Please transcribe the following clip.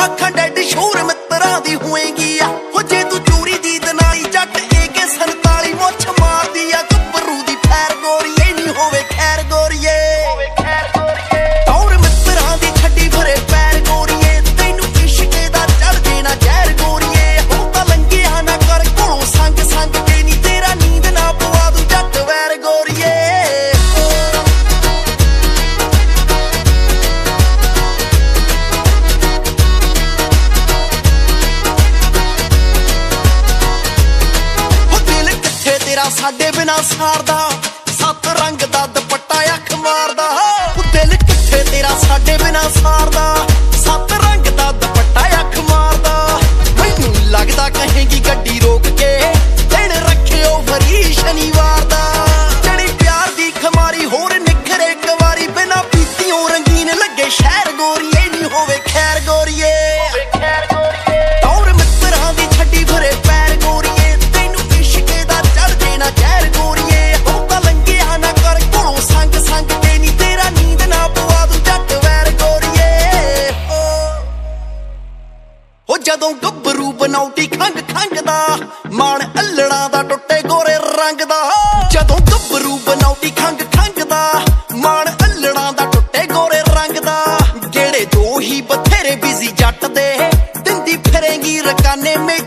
அக்கண்ட ਸਾਡੇ ਬਿਨਾ ਸਾਰਦਾ ਸੱਤ ਰੰਗ ਦਾ ਦੁਪੱਟਾ ਅੱਖ ਮਾਰਦਾ। ਉਹ ਦਿਲ ਕਿੱਥੇ ਤੇਰਾ ਸਾਡੇ ਬਿਨਾ ਸਾਰਦਾ ਸੱਤ ਰੰਗ ਦਾ ਦੁਪੱਟਾ ਅੱਖ ਮਾਰਦਾ। ਮੈਨੂੰ ਲੱਗਦਾ ਕਹੇਗੀ ਗੱਡੀ ਰੋਕ ਕੇ, ਦਿਨ ਰੱਖਿਓ ਫਰੀ ਸ਼ਨੀਵਾਰ। ਜਦੋਂ ਗੱਭਰੂ ਬਣਾਉਟੀ ਖੰਗ ਖੰਗ ਦਾ ਮਾਣ ਅਲੜਾ ਦਾ ਟੁੱਟੇ ਗੋਰੇ ਰੰਗ ਦਾ ਜਦੋਂ ਗੱਭਰੂ ਬਣਾਉਟੀ ਖੰਗ ਖੰਗ ਦਾ ਮਾਣ ਅਲੜਾ ਦਾ ਟੁੱਟੇ ਗੋਰੇ ਰੰਗ ਦਾ ਜਿਹੜੇ ਦੋ ਹੀ ਬਥੇਰੇ ਬਿਜ਼ੀ ਜੱਟ ਦੇ, ਦਿੰਦੀ ਫਿਰੇਗੀ ਰਕਾਨੇ ਮੇ